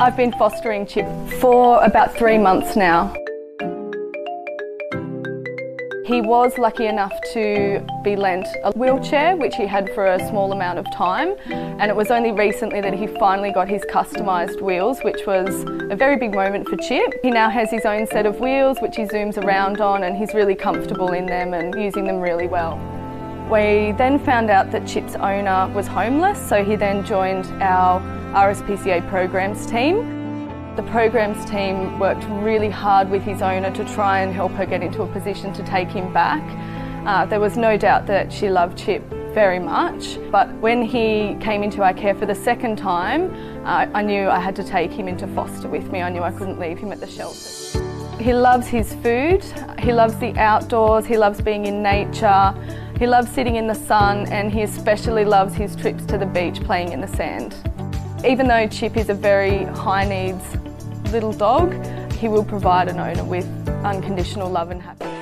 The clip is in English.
I've been fostering Chip for about three months now. He was lucky enough to be lent a wheelchair, which he had for a small amount of time, and it was only recently that he finally got his customised wheels, which was a very big moment for Chip. He now has his own set of wheels, which he zooms around on, and he's really comfortable in them and using them really well. We then found out that Chip's owner was homeless, so he then joined our RSPCA programs team. The programs team worked really hard with his owner to try and help her get into a position to take him back. Uh, there was no doubt that she loved Chip very much, but when he came into our care for the second time, uh, I knew I had to take him into foster with me. I knew I couldn't leave him at the shelter. He loves his food, he loves the outdoors, he loves being in nature, he loves sitting in the sun, and he especially loves his trips to the beach playing in the sand. Even though Chip is a very high needs little dog, he will provide an owner with unconditional love and happiness.